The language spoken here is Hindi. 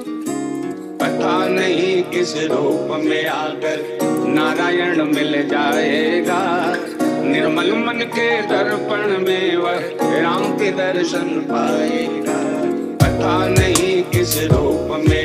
पता नहीं किस रूप में आकर नारायण मिल जाएगा। निर्मल मन के दर्पण में वह राम के दर्शन पाएगा। पता नहीं किस रूप में